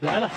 来了。